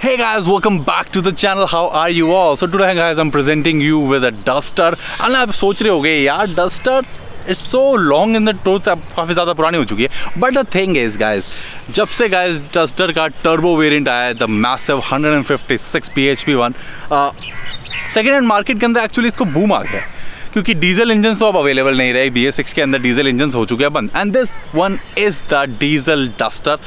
Hey guys, welcome back to the channel. How are you all? So today guys, I'm presenting you with a duster. And आप सोच रहे होगे यार duster it's so long in the truth अब काफ़ी ज़्यादा पुरानी हो चुकी है but the thing is guys जब से गाइज़ डस्टर का टर्बो वेरिएंट आया है the massive 156 P H P one second hand market के अंदर एक्चुअली इसको बूम आ गया क्योंकि डीजल इंजन तो अब अवेलेबल नहीं रहे बी एस के अंदर डीजल इंजन हो चुके हैं बंद। And this one is the diesel Duster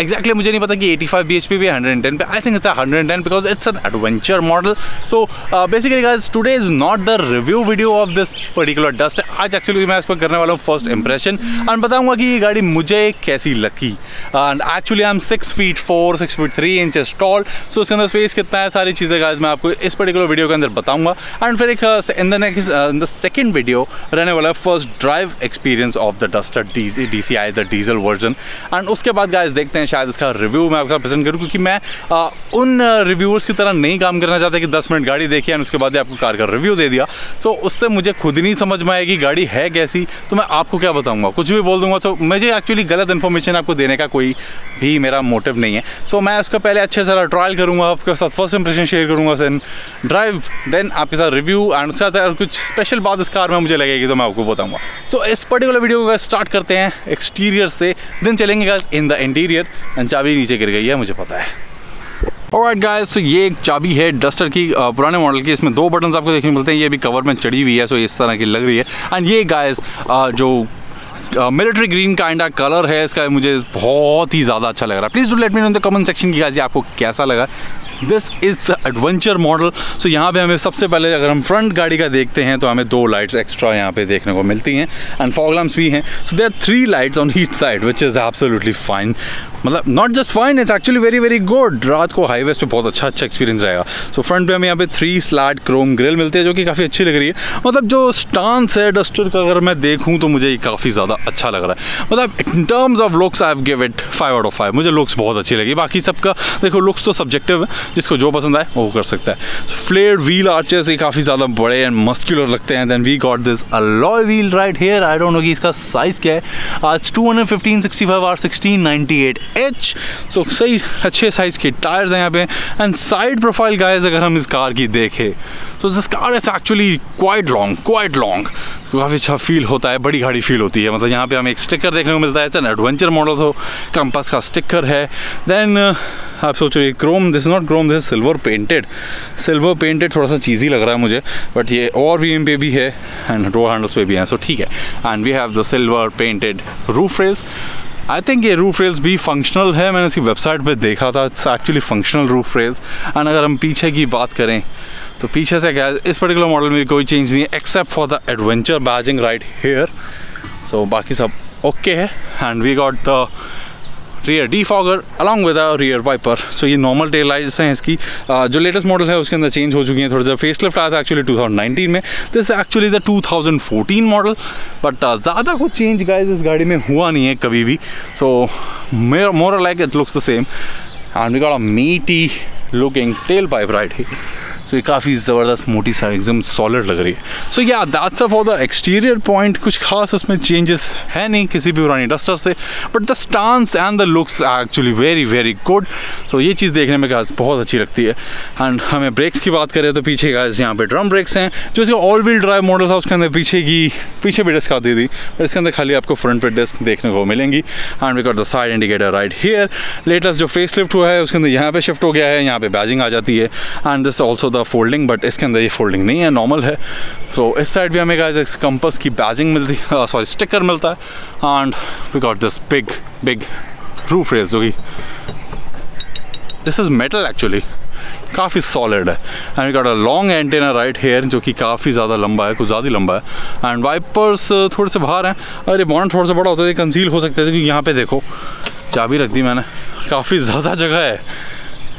exactly मुझे नहीं पता कि 85 फाइव बी एच पी भी हंड्रेड टेन पे। I think it's hundred ten because it's an adventure model so basically guys today is not the review video of this particular dust आज actually मैं इस पर करने वाला हूँ फ़र्स्ट इंप्रेशन एंड बताऊँगा कि ये गाड़ी मुझे कैसी लगी। And actually I am six feet four six feet three inch tall so उसके अंदर स्पेस कितना है सारी चीज़ें गाइज़ मैं आपको इस पर्टिकुलर वीडियो के अंदर बताऊँगा। एंड फिर एक in the next in the second video रहने वाला है first drive experience of the Duster D C I the diesel version and उसके बाद गाइस देखते हैं शायद इसका रिव्यू मैं आपका प्रेजेंट करूँ क्योंकि मैं आ, उन रिव्यूअर्स की तरह नहीं काम करना चाहता कि 10 मिनट गाड़ी देखी एंड उसके बाद आपको कार का रिव्यू दे दिया। सो उससे मुझे खुद नहीं समझ में आएगी गाड़ी है कैसी तो मैं आपको क्या बताऊँगा? कुछ भी बोल दूँगा तो मुझे एक्चुअली गलत इन्फॉर्मेशन आपको देने का कोई भी मेरा मोटिव नहीं है। सो so, मैं उसका पहले अच्छे से ट्रायल करूँगा आपके साथ फ़र्स्ट इंप्रेशन शेयर करूँगा देन ड्राइव देन आपके साथ रिव्यू एंड उसके साथ कुछ स्पेशल बात इस कार में मुझे लगेगी तो मैं आपको बताऊँगा। तो इस पर्टिकुलर वीडियो को स्टार्ट करते हैं एक्सटीरियर से। दिन चलेंगे इन द इंटीरियर एंड चाबी नीचे गिर गई है मुझे पता है। और गाइस तो ये एक चाबी है डस्टर की पुराने मॉडल की। इसमें दो बटन आपको देखने मिलते हैं। ये भी कवर में चढ़ी हुई है सो इस तरह की लग रही है। एंड ये गायस जो मिलिट्री ग्रीन काइंड कलर है, इसका मुझे बहुत ही ज़्यादा अच्छा लग रहा है। Please do let me know the comment section की गाइस आपको कैसा लगा। This is the adventure model so यहाँ पे हमें सबसे पहले अगर हम फ्रंट गाड़ी का देखते हैं तो हमें दो लाइट्स एक्स्ट्रा यहाँ पे देखने को मिलती हैं एंड फॉगलम्स भी हैं. So there three lights on heat side which is absolutely fine मतलब not just fine it's actually very very good रात को हाईवे पे बहुत अच्छा अच्छा एक्सपीरियंस रहेगा. सो फ्रंट पे हमें यहाँ पे थ्री स्लैट क्रोम ग्रिल मिलते हैं, जो कि काफ़ी अच्छी लग रही है. मतलब जो स्टांस है डस्टर का अगर मैं देखूँ तो मुझे ये काफ़ी ज़्यादा अच्छा लग रहा है. मतलब in terms of looks I have give it five out of five मुझे लुक्स बहुत अच्छी लगी. बाकी सबका, देखो लुक्स तो सब्जेक्टिव है. जिसको जो पसंद आए वो कर सकता है। फ्लेयर व्हील आर्चेस ये काफ़ी ज़्यादा बड़े एंड मस्कुलर लगते हैं। Then we got this alloy wheel right here I don't know कि इसका साइज़ क्या है। आज two hundred fifteen R sixteen so सही, अच्छे साइज़ के टायर्स हैं यहाँ पे। एंड साइड प्रोफ़ाइल गाइस अगर हम इस कार की देखें तो this car is actually quite long quite long काफ़ी अच्छा फील होता है, बड़ी गाड़ी फील होती है। मतलब यहाँ पे हमें एक स्टिकर देखने को मिलता है। एन एडवेंचर मॉडल तो कंपास का स्टिकर है। देन आप सोच रहे chrome this not chrome this silver painted silver painted थोड़ा सा चीज़ी लग रहा है मुझे बट ये और वीएम पे भी है एंड डोर हैंडल्स पे भी हैं सो ठीक है. And we have the silver painted roof rails I think ये रूफ रेल्स भी फंक्शनल है, मैंने इसकी वेबसाइट पे देखा था it's actually functional roof rails and अगर हम पीछे की बात करें तो पीछे से क्या इस पर्टिकुलर मॉडल में कोई चेंज नहीं है except for the adventure badging right here so बाकी सब ओके है and we got the rear defogger along with rear wiper so ये नॉर्मल टेल लाइट्स हैं इसकी। Uh, जो लेटेस्ट मॉडल है उसके अंदर चेंज हो चुकी हैं थोड़ा सा फेस लिफ्ट आया था एक्चुअली 2019 में। This actually the 2014 model but ज़्यादा कुछ चेंज गाइज़ इस गाड़ी में हुआ नहीं है कभी भी। So more like it looks the same and we got a meaty looking tail pipe right ही तो ये काफ़ी ज़बरदस्त मोटी सा, एकदम सॉलिड लग रही है। So yeah that's a for the exterior point कुछ खास उसमें चेंजेस है नहीं किसी भी पुरानी डस्टर से but the stance and the looks actually very very good so ये चीज़ देखने में खास बहुत अच्छी लगती है। एंड हमें ब्रेक्स की बात करें तो पीछे का यहाँ पे ड्रम ब्रेक्स हैं, जो इसका ऑल व्हील ड्राइव मॉडल था, उसके अंदर पीछे की, पीछे भी डिस्क आती थी, पर इसके अंदर खाली आपको फ्रंट पे डिस्क देखने को मिलेंगी। And we the side indicator right here latest जो फेस लिफ्ट हुआ है, उसके अंदर यहाँ पे शिफ्ट हो गया है, यहाँ पे बैजिंग आ जाती है। And this also the folding but इसके अंदर ये फोल्डिंग नहीं है नॉर्मल है। सो इस साइड भी हमें गाइस कंपस की बैजिंग मिलती है। सॉरी स्टिकर मिलता है। And we got this big big roof rails होगी दिस इज़ मेटल एक्चुअली काफ़ी सॉलिड है। And we got a long antenna right here जो कि काफ़ी ज़्यादा लंबा है, कुछ ज़्यादा लंबा है। एंड वाइपर्स थोड़े से बाहर हैं। अरे बॉन्ड थोड़ा सा बड़ा होता है कंसील हो सकते थे, क्योंकि यहाँ पे देखो, चाबी रख दी मैंने। काफ़ी ज़्यादा जगह है।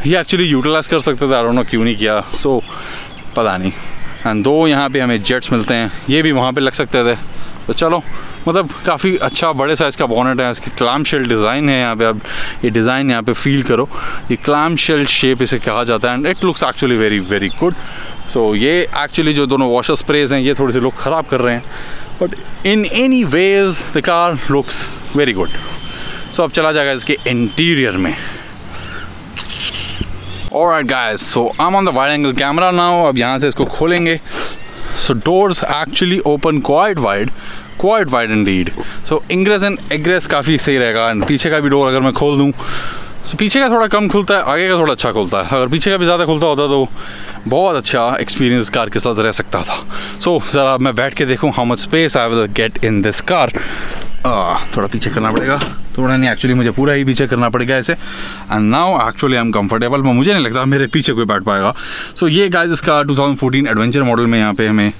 ये एक्चुअली यूटिलाइज़ कर सकते थे आरोना क्यों नहीं किया सो so, पता नहीं। एंड दो यहाँ पे हमें जेट्स मिलते हैं ये भी वहाँ पे लग सकते थे। तो चलो मतलब काफ़ी अच्छा बड़े साइज़ का बॉनेट है इसकी क्लाम शेल डिज़ाइन है यहाँ पे अब ये डिज़ाइन यहाँ पे फील करो। ये क्लाम शेल शेप इसे कहा जाता है and it looks actually very very good so ये एक्चुअली जो दोनों वॉशर स्प्रेज हैं ये थोड़े से लोग ख़राब कर रहे हैं। But in any ways the car looks very good so अब चला जाएगा इसके इंटीरियर में। Alright guys, so I'm on the wide angle camera now. अब यहाँ से इसको खोलेंगे। सो So doors actually open quite wide, quite wide indeed. So ingress and egress काफ़ी सही रहेगा। एंड पीछे का भी डोर अगर मैं खोल दूँ so पीछे का थोड़ा कम खुलता है आगे का थोड़ा अच्छा खुलता है। अगर पीछे का भी ज़्यादा खुलता होता तो बहुत अच्छा एक्सपीरियंस कार के साथ रह सकता था। सो so, ज़रा मैं बैठ के देखूँ how much space I will get in this car थोड़ा पीछे करना पड़ेगा। थोड़ा नहीं एक्चुअली मुझे पूरा ही पीछे करना पड़ेगा ऐसे and now actually I am comfortable मुझे नहीं लगता मेरे पीछे कोई बैठ पाएगा। सो so, ये गाइस इसका 2014 एडवेंचर मॉडल में यहाँ पे हमें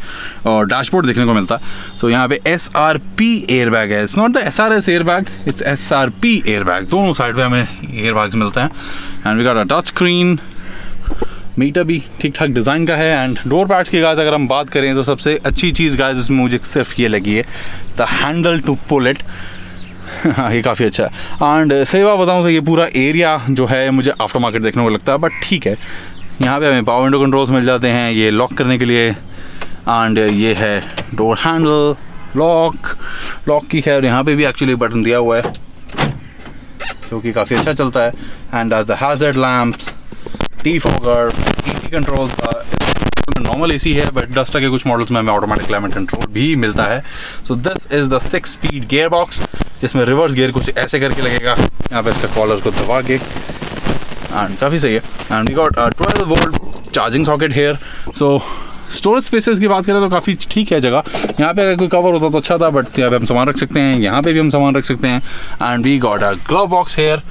डैशबोर्ड देखने को मिलता। है सो so, यहाँ पे S R P air bag है। It's not the S R S air bag it's S R P air bag दोनों साइड पर हमें एयर बैग्स मिलते हैं। And we got a touch screen meter भी ठीक ठाक डिज़ाइन का है एंड डोर पैड्स की गाइस अगर हम बात करें तो सबसे अच्छी चीज़ गाइस इसमें मुझे सिर्फ़ ये लगी है the handle to pull it ये काफ़ी अच्छा है। एंड सही बात बताऊँ तो ये पूरा एरिया जो है, मुझे आफ्टर मार्केट देखने को लगता है बट ठीक है। यहाँ पे हमें पावर विंडो कंट्रोल्स मिल जाते हैं, ये लॉक करने के लिए। एंड ये है डोर हैंडल लॉक लॉक की खैर, यहाँ पे भी एक्चुअली बटन दिया हुआ है, जो कि काफ़ी अच्छा चलता है। And as the hazard lamps the fogger the control normal AC है बट डस्टर के कुछ मॉडल्स में हमें ऑटोमेटिक क्लाइमेट कंट्रोल भी मिलता है। So this is the six speed gear box जिसमें रिवर्स गियर कुछ ऐसे करके लगेगा। यहाँ पे इसका कॉलर को दबा के। एंड काफ़ी सही है। And we got twelve volt charging socket here so storage spaces की बात करें तो काफ़ी ठीक है जगह। यहाँ पे अगर कोई कवर होता तो अच्छा था बट यहाँ पे हम सामान रख सकते हैं। यहाँ पे भी हम सामान रख सकते हैं। And we got a glove box here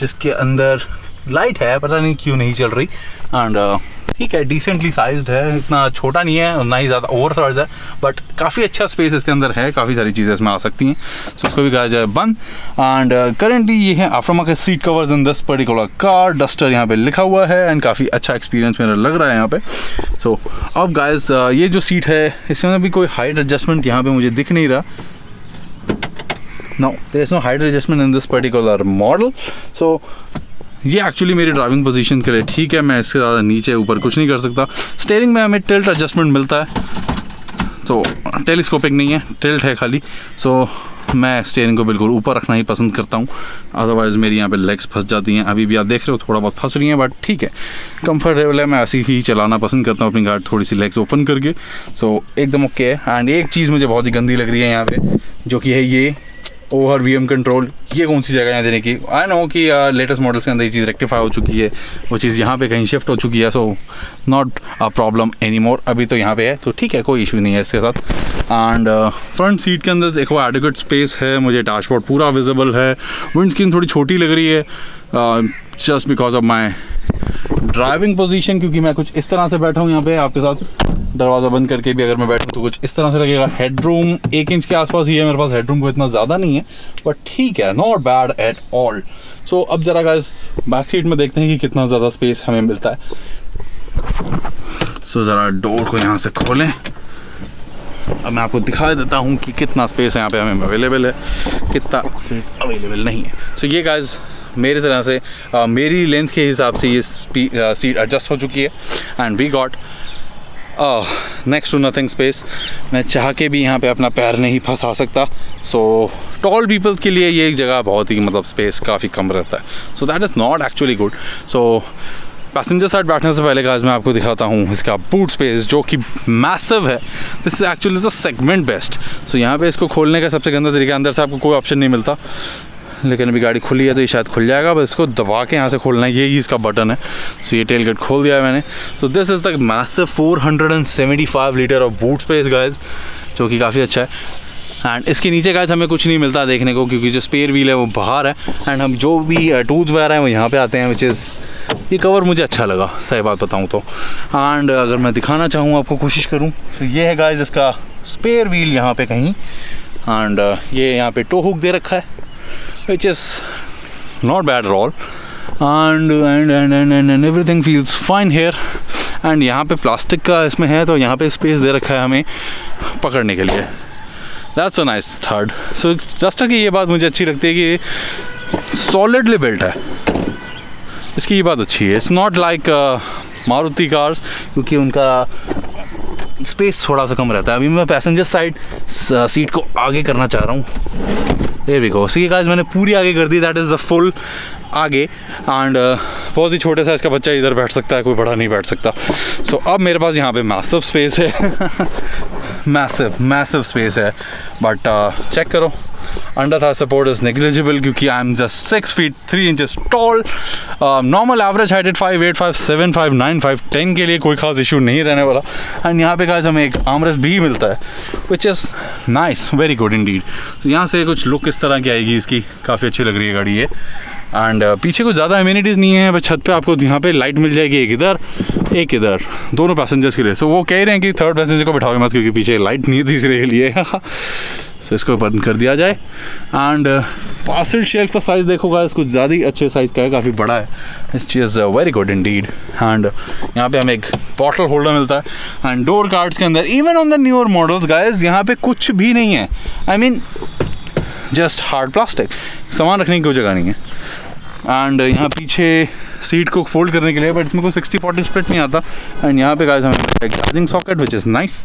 जिसके अंदर लाइट है पता नहीं क्यों नहीं चल रही। एंड uh, ठीक है डिसेंटली साइज्ड है इतना छोटा नहीं है ना ही ज़्यादा ओवर साइज़ है बट काफ़ी अच्छा स्पेस इसके अंदर है काफ़ी सारी चीज़ें इसमें आ सकती हैं। सो उसको भी कहा जाए बंद। एंड करेंटली ये है after market seat covers in this particular car Duster यहाँ पे लिखा हुआ है एंड काफ़ी अच्छा एक्सपीरियंस मेरा लग रहा है यहाँ पे। सो so, अब गाइस uh, ये जो सीट है इसमें भी कोई हाइट एडजस्टमेंट यहाँ पे मुझे दिख नहीं रहा। Is no height adjustment in this particular model. So ये एक्चुअली मेरी ड्राइविंग पोजीशन के लिए ठीक है मैं इसके ज़्यादा नीचे ऊपर कुछ नहीं कर सकता। स्टेयरिंग में हमें टिल्ट एडजस्टमेंट मिलता है। तो टेलीस्कोपिक नहीं है टिल्ट है खाली। सो मैं स्टेयरिंग को बिल्कुल ऊपर रखना ही पसंद करता हूँ। अदरवाइज़ मेरी यहाँ पे लेग्स फंस जाती हैं। अभी भी आप देख रहे हो थोड़ा बहुत फंस रही हैं बट ठीक है। कंफर्टेबल है मैं ऐसी ही चलाना पसंद करता हूँ अपनी गाड़ी थोड़ी सी लेग्स ओपन करके। सो so, एकदम ओके है। एंड एक चीज़ मुझे बहुत ही गंदी लग रही है यहाँ पे जो कि है ये। ओवर वी एम कंट्रोल ये कौन सी जगह है देने की? आई नो कि लेटेस्ट मॉडल्स के अंदर ये चीज़ रेक्टिफाई हो चुकी है, वो चीज़ यहाँ पे कहीं शिफ्ट हो चुकी है so not a problem any more अभी तो यहाँ पे है तो ठीक है, कोई इशू नहीं है इसके साथ। एंड फ्रंट सीट के अंदर देखो एडिकेट स्पेस है, मुझे डैशबोर्ड पूरा विजिबल है विंड स्क्रीन थोड़ी छोटी लग रही है just because of my driving position क्योंकि मैं कुछ इस तरह से बैठा हूँ यहाँ पे आपके साथ दरवाज़ा बंद करके भी अगर मैं बैठूँ तो कुछ इस तरह से लगेगा। हेडरूम एक इंच के आसपास ही है मेरे पास हेडरूम को इतना ज़्यादा नहीं है बट ठीक है not bad at all so अब ज़रा का बैक सीट में देखते हैं कि कितना ज़्यादा स्पेस हमें मिलता है। सो so, ज़रा डोर को यहाँ से खोलें। अब मैं आपको दिखा देता हूँ कि कितना स्पेस यहाँ पे हमें अवेलेबल है कितना स्पेस अवेलेबल नहीं है। सो so, ये गाइज़ मेरी तरह से आ, मेरी लेंथ के हिसाब से ये सीट एडजस्ट हो चुकी है। And we got next to nothing space मैं चाह के भी यहाँ पे अपना पैर नहीं फंसा सकता। सो टॉल पीपल के लिए ये एक जगह बहुत ही मतलब स्पेस काफ़ी कम रहता है। So that is not actually good so passenger side बैठने से पहले गाइस मैं आपको दिखाता हूँ इसका बूट स्पेस जो कि मैसिव है। This is actually the segment best so यहाँ पे इसको खोलने का सबसे गंदा तरीका अंदर से आपको कोई ऑप्शन नहीं मिलता। लेकिन अभी गाड़ी खुली है तो ये शायद खुल जाएगा, बस इसको दबा के यहाँ से खोलना है। यही इसका बटन है। सो ये टेल गेट खोल दिया है मैंने। सो दिस इज़ तक the massive 475 litre of boot space guys जो कि काफ़ी अच्छा है। एंड इसके नीचे गाइज़ हमें कुछ नहीं मिलता देखने को, क्योंकि जो स्पेयर व्हील है वो बाहर है। एंड हम जो भी टूल्स वगैरह हैं, वो यहाँ पे आते हैं विच इज़ ये कवर मुझे अच्छा लगा, सही बात बताऊँ तो। एंड अगर मैं दिखाना चाहूँ, आपको कोशिश करूँ तो ये है गाइज़ इसका स्पेयर व्हील यहाँ पे कहीं। एंड ये यहाँ पे टो हुक दे रखा है। Which is not bad at all. And and and and, and, and everything feels fine here. And यहाँ पे प्लास्टिक का इसमें है तो यहाँ पे स्पेस दे रखा है हमें पकड़ने के लिए. That's a nice third so just की ये बात मुझे अच्छी लगती है कि सॉलिडली बिल्ट है. इसकी ये बात अच्छी है. It's not like Maruti cars क्योंकि उनका स्पेस थोड़ा सा कम रहता है. अभी मैं पैसेंजर साइड सीट को आगे करना चाह रहा हूँ. There we go see guys मैंने पूरी आगे कर दी. दैट इज़ द फुल आगे. एंड uh, बहुत ही छोटे साइज़ का बच्चा इधर बैठ सकता है. कोई बड़ा नहीं बैठ सकता. सो so, अब मेरे पास यहाँ पे मैसिव स्पेस है. मैसिव मैसिव स्पेस है. बट चेक uh, करो. अंडर था सपोर्ट इज़ नेग्लिजिबल क्योंकि I am just six feet three inches tall normal average height at five eight five seven five nine five ten के लिए कोई खास issue नहीं रहने वाला। एंड यहाँ पे गाइस हमें एक आमरस भी मिलता है which is nice very good indeed तो यहाँ से कुछ लुक किस तरह की आएगी इसकी काफ़ी अच्छी लग रही है गाड़ी ये। एंड uh, पीछे कुछ ज़्यादा अम्यूनिटीज़ नहीं है बस छत पे आपको यहाँ पे लाइट मिल जाएगी एक इधर एक इधर दोनों पैसेंजर्स के लिए। सो so, वो कह रहे हैं कि थर्ड पैसेंजर को बैठाओगे मत क्योंकि पीछे लाइट नहीं है तीसरे के लिए। सो इसको बंद कर दिया जाए। एंड पार्सल शेल्फ का साइज़ देखोगा इसको ज़्यादा ही अच्छे साइज़ का है, काफ़ी बड़ा है। इस चीज़ very good indeed and यहाँ पे हमें एक बॉटल होल्डर मिलता है। एंड डोर कार्ड्स के अंदर even on the newer models guys यहाँ पे कुछ भी नहीं है। I mean just hard plastic सामान रखने की कोई जगह नहीं है। एंड यहाँ पीछे सीट को फोल्ड करने के लिए बट इसमें कोई सिक्सटी फोर्टी स्प्लिट नहीं आता। एंड यहाँ पे गाइस हमें charging socket which is nice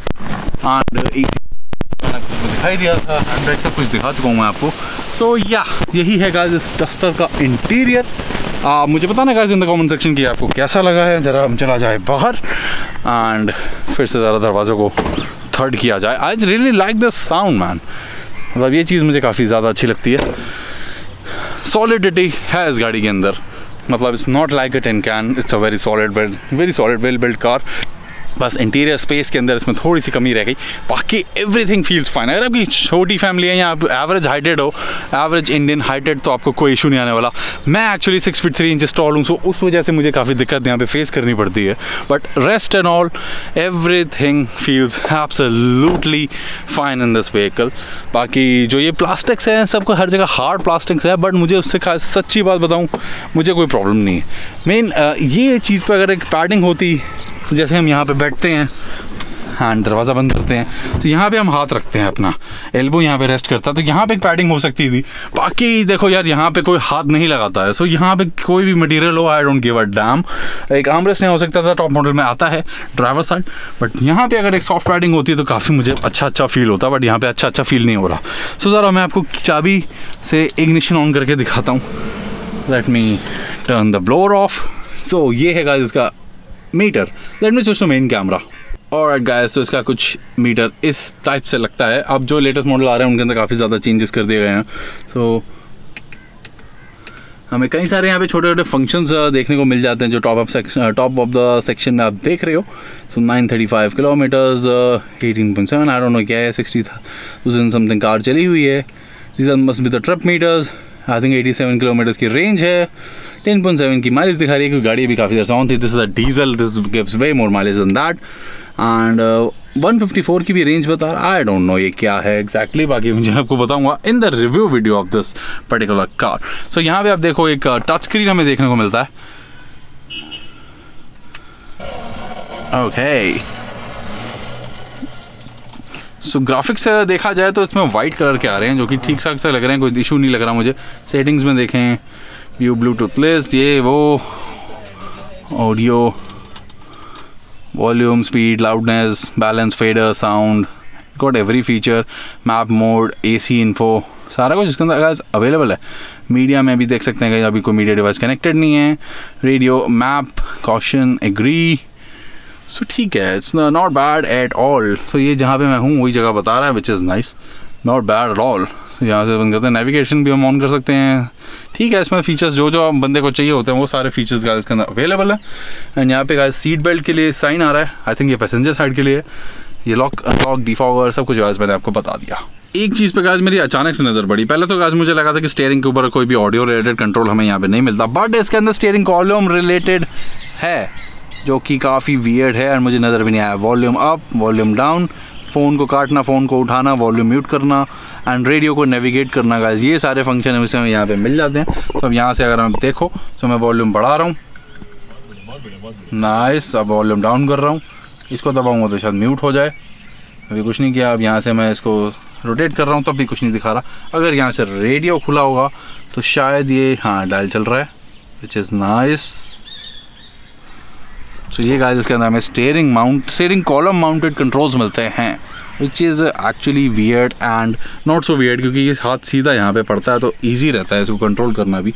and दिखाई दिया था हैंड सब कुछ दिखा चुका हूँ मैं आपको। सो so, या yeah, यही है गाइस इस डस्टर का इंटीरियर आ, मुझे बताना guys in the comment section कि आपको कैसा लगा है ज़रा हम चला जाए बाहर एंड फिर से ज़रा दरवाज़ों को थर्ड किया जाए। I really like this sound man मतलब ये चीज़ मुझे काफ़ी ज़्यादा अच्छी लगती है। सॉलिडिटी है इस गाड़ी के अंदर। मतलब it's not like a tin can it's a very solid very solid well build car बस इंटीरियर स्पेस के अंदर इसमें थोड़ी सी कमी रह गई। बाकी एवरीथिंग फील्स फाइन अगर आपकी छोटी फैमिली है या आप एवरेज हाइटेड हो एवरेज इंडियन हाइटेड तो आपको कोई इशू नहीं आने वाला। मैं actually six feet three inch tall हूँ सो उस वजह से मुझे काफ़ी दिक्कत यहाँ पे फेस करनी पड़ती है। But rest and all everything feels absolutely fine in this vehicle बाकी जो ये प्लास्टिक्स हैं, सबको हर जगह हार्ड प्लास्टिक्स है बट मुझे उससे खास सच्ची बात बताऊँ, मुझे कोई प्रॉब्लम नहीं है। मेन ये चीज़ पर अगर एक पैडिंग होती जैसे हम यहाँ पे बैठते हैं हैंड दरवाज़ा बंद करते हैं तो यहाँ पे हम हाथ रखते हैं अपना एल्बो यहाँ पे रेस्ट करता है तो यहाँ पे एक पैडिंग हो सकती थी। बाकी देखो यार, यहाँ पे कोई हाथ नहीं लगाता है सो यहाँ पे कोई भी मटेरियल हो I don't give a damn एक आमरेस नहीं हो सकता था टॉप मॉडल में आता है ड्राइवर साइड बट यहाँ पर अगर एक सॉफ्ट पैडिंग होती है तो काफ़ी मुझे अच्छा अच्छा फील होता बट यहाँ पर अच्छा अच्छा फील नहीं हो रहा। सो ज़रा मैं आपको चाबी से इग्निशन ऑन करके दिखाता हूँ। Let me turn the blower off so ये है इसका meter. Let me switch to main camera और एट गाइस तो इसका कुछ मीटर इस टाइप से लगता है। अब जो लेटेस्ट मॉडल आ रहे हैं उनके अंदर काफ़ी ज़्यादा चेंजेस कर दिए गए हैं। सो so, हमें कई सारे यहाँ पे छोटे छोटे फ़ंक्शंस देखने को मिल जाते हैं जो top of section top of the section में आप देख रहे हो। So nine thirty five kilometres eighteen point seven I don't know क्या है सिक्सटी थाउज़ेंड समथिंग कार चली हुई है। This must be the trip meters I think eighty seven kilometres की रेंज है। 10.7 की माइलेज दिखा रही है क्योंकि गाड़ी भी काफ़ी ज़्यादा ऑन थी। This is a diesel this gives way more mileage than that and 154 की भी रेंज बता रहा आई डोंट नो ये क्या है एग्जैक्टली exactly, बाकी मुझे आपको बताऊँगा in the review video of this particular car so यहाँ पे आप देखो एक टच uh, स्क्रीन हमें देखने को मिलता है। ओके सो ग्राफिक्स से देखा जाए तो इसमें वाइट कलर के आ रहे हैं जो कि ठीक ठाक से लग रहे हैं कोई इशू नहीं लग रहा मुझे। सेटिंग्स में देखें। व्यू ब्लूटूथ लिस्ट, ये, वो audio volume speed loudness balance fader sound got every feature map mode AC info सारा कुछ इसके अंदर अवेलेबल है। मीडिया में भी देख सकते हैं कि अभी कोई मीडिया डिवाइस कनेक्टेड नहीं है। Radio map caution agree so ठीक है it's not bad at all so ये जहाँ पे मैं हूँ, वही जगह बता रहा है which is nice not bad at all यहाँ से बंद करते हैं नेविगेशन भी हम ऑन कर सकते हैं। ठीक है, इसमें फीचर्स जो जो बंदे को चाहिए होते हैं, वो सारे फीचर्स गाइस इसके अंदर अवेलेबल है। एंड यहाँ पे गाइस सीट बेल्ट के लिए साइन आ रहा है। आई थिंक ये पैसेंजर साइड के लिए। ये लॉक अनलॉक डिफॉगर सब कुछ मैंने आपको बता दिया। एक चीज़ पे गाइस मेरी अचानक से नज़र पड़ी। पहले तो गाइस मुझे लगा था कि स्टेयरिंग के ऊपर कोई भी ऑडियो रिलेटेड कंट्रोल हमें यहाँ पे नहीं मिलता। बट इसके अंदर स्टेयरिंग वॉल्यूम रिलेटेड है, जो कि काफ़ी वियर्ड है और मुझे नज़र भी नहीं आया। Volume up volume down phone को काटना, फ़ोन को उठाना वॉल्यूम म्यूट करना एंड रेडियो को नेविगेट करना गाइज़ ये सारे फ़ंक्शन हमें हमें यहाँ पे मिल जाते हैं। तो अब यहाँ से अगर हम देखो तो मैं वॉल्यूम बढ़ा रहा हूँ। नाइस अब वॉल्यूम डाउन कर रहा हूँ। इसको दबाऊँगा तो शायद म्यूट हो जाए। अभी कुछ नहीं किया। अब यहाँ से मैं इसको रोटेट कर रहा हूँ तो अभी कुछ नहीं दिखा रहा। अगर यहाँ से रेडियो खुला होगा तो शायद ये हाँ डायल चल रहा है विच इज़ नाइस तो ये गाइस इसके अंदर हमें steering mount steering column mounted controls मिलते हैं which is actually weird and not so weird क्योंकि ये हाथ सीधा यहाँ पे पड़ता है तो ईजी रहता है इसको कंट्रोल करना भी।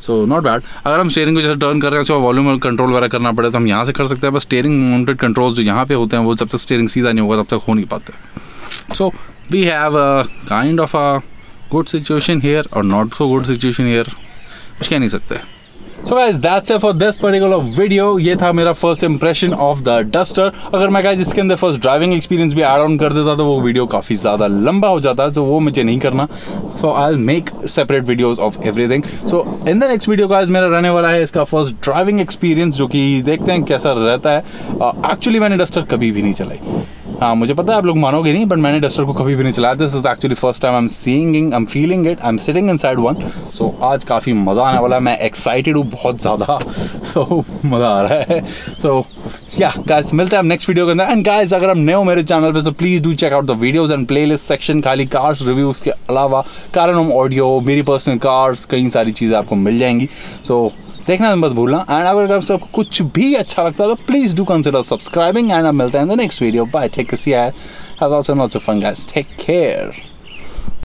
सो नॉट बैड अगर हम स्टेयरिंग को जैसे टर्न कर रहे हैं, उसका वॉल्यूम कंट्रोल वगैरह करना पड़े तो हम यहाँ से कर सकते हैं, बस स्टेयरिंग माउंटेड कंट्रोल्स जो यहाँ पे होते हैं, वो जब तक स्टेयरिंग सीधा नहीं होगा, तब तक हो नहीं पाते। So we have a kind of a good situation here और not so good situation here कुछ कह नहीं सकते। So guys that's it for this particular video ये था मेरा first impression of the Duster अगर मैं गाइस इसके अंदर फ़र्स्ट ड्राइविंग एक्सपीरियंस भी एड ऑन कर देता तो वो वीडियो काफ़ी ज़्यादा लंबा हो जाता है सो वो मुझे नहीं करना। So I make separate videos of everything so in the next video guys मेरा रहने वाला है इसका फ़र्स्ट ड्राइविंग एक्सपीरियंस जो कि देखते हैं कैसा रहता है। एक्चुअली uh, मैंने डस्टर कभी भी नहीं चलाई। हाँ मुझे पता है आप लोग मानोगे नहीं बट मैंने डस्टर को कभी भी नहीं चलाया। This is actually first time I am seeing I am feeling it I am sitting in side one so आज काफ़ी मज़ा आने वाला है। मैं एक्साइटेड हूँ बहुत ज़्यादा। तो मज़ा आ रहा है। सो या गाइस मिलते हैं नेक्स्ट वीडियो के अंदर। एंड गाइस अगर हम नए हो मेरे चैनल पे so please do check out the videos and playlist section खाली कार्स रिव्यूज़ के अलावा कारण हम ऑडियो मेरी पर्सनल कार्स कई सारी चीज़ें आपको मिल जाएँगी। सो so, देखना मत भूलना। एंड अगर सबको कुछ भी अच्छा लगता है तो please do consider subscribing and मिलते हैं next video bye take care